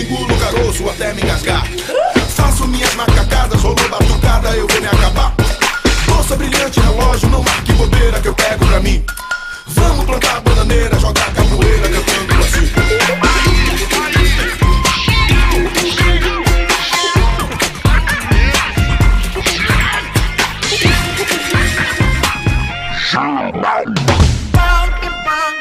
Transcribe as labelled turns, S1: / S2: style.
S1: engulo caroço até me engasgar. Faço minhas macacadas, rolou batucada, eu vou me acabar. Bolsa brilhante, relógio, não marque bobeira que eu pego pra mim. Vamos plantar bananeira, jogar capoeira, cantando assim. Bang, bang.